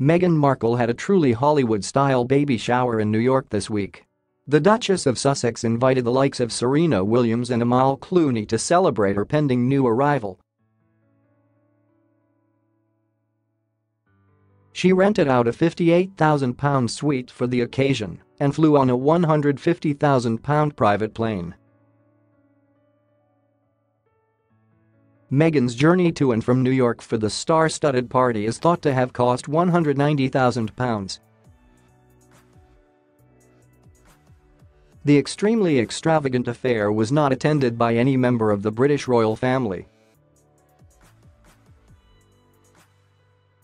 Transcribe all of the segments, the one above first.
Meghan Markle had a truly Hollywood-style baby shower in New York this week. The Duchess of Sussex invited the likes of Serena Williams and Amal Clooney to celebrate her pending new arrival. She rented out a £58,000 suite for the occasion and flew on a £150,000 private plane. Meghan's journey to and from New York for the star-studded party is thought to have cost £190,000. The extremely extravagant affair was not attended by any member of the British royal family.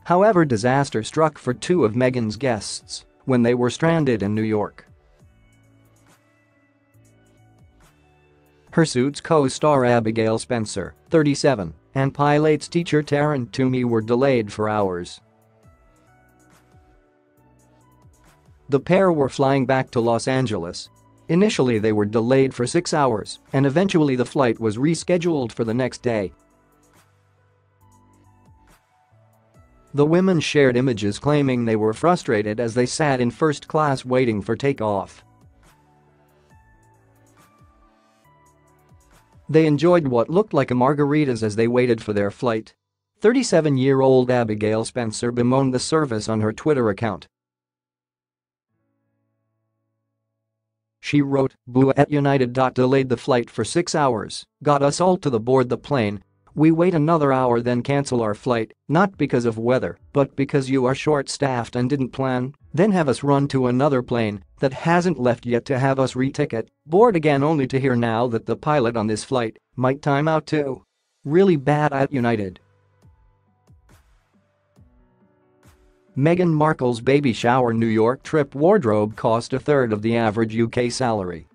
However disaster struck for two of Meghan's guests when they were stranded in New York. Her Suits co-star Abigail Spencer, 37, and Pilates teacher Taryn Toomey were delayed for hours. The pair were flying back to Los Angeles. Initially they were delayed for six hours, and eventually the flight was rescheduled for the next day. The women shared images claiming they were frustrated as they sat in first class waiting for takeoff. They enjoyed what looked like a margaritas as they waited for their flight. 37-year-old Abigail Spencer bemoaned the service on her Twitter account. She wrote, Boo at United. Delayed the flight for six hours, got us all to the board the plane, we wait another hour then cancel our flight, not because of weather, but because you are short-staffed and didn't plan, then have us run to another plane that hasn't left yet to have us reticket, board again only to hear now that the pilot on this flight might time out too. Really bad at United. Meghan Markle's baby shower New York trip wardrobe cost a third of the average UK salary.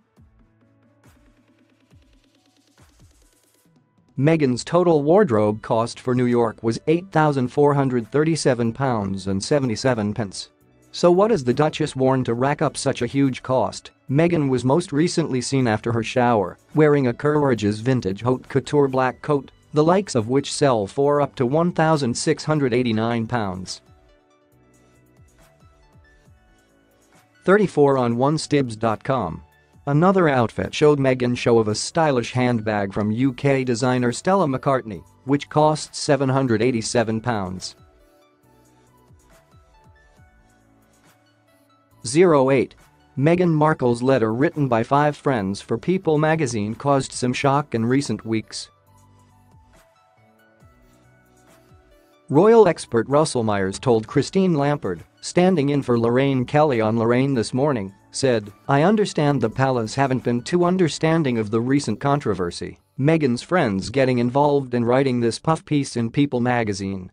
Meghan's total wardrobe cost for New York was £8,437.77. So what has the Duchess worn to rack up such a huge cost? Meghan was most recently seen after her shower, wearing a Courreges vintage haute couture black coat, the likes of which sell for up to £1,689. 34 on onestibs.com Another outfit showed Meghan show of a stylish handbag from UK designer Stella McCartney, which costs £787. 08. Meghan Markle's letter written by five friends for People magazine caused some shock in recent weeks. Royal expert Russell Myers told Christine Lampard, standing in for Lorraine Kelly on Lorraine this morning, said, I understand the palace haven't been too understanding of the recent controversy. Meghan's friends getting involved in writing this puff piece in People magazine